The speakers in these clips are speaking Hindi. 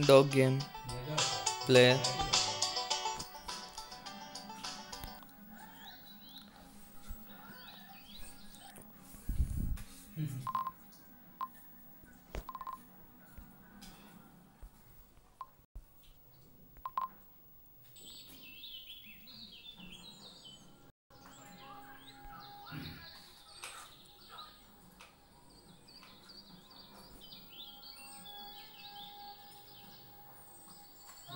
dog game. Player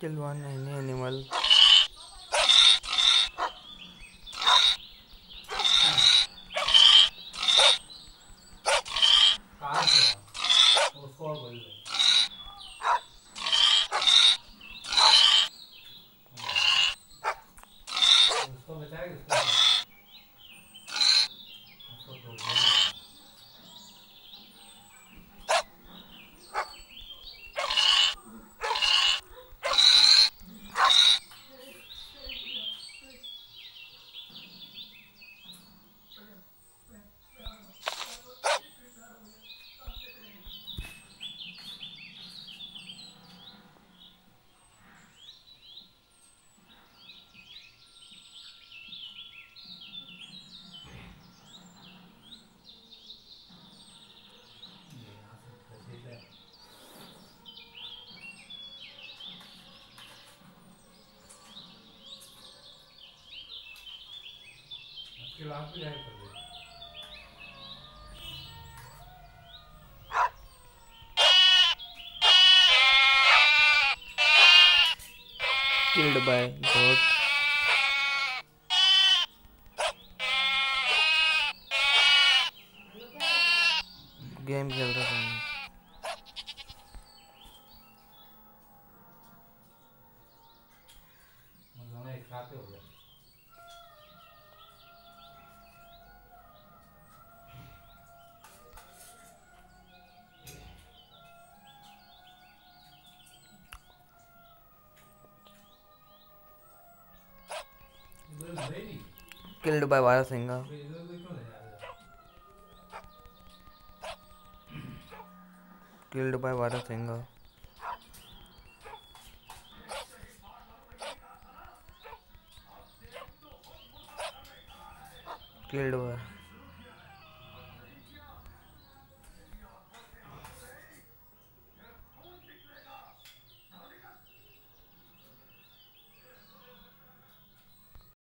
kill one any animal class भी जाकर कर दे killed by goat गेम खेल रहा था एक साथ हो गया। Killed by रहा killed by Varasinga killed by